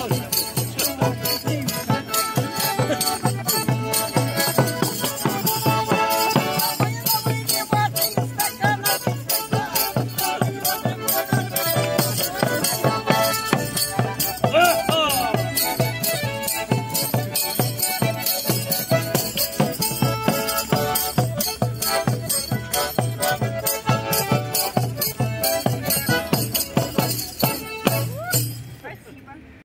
Sorry.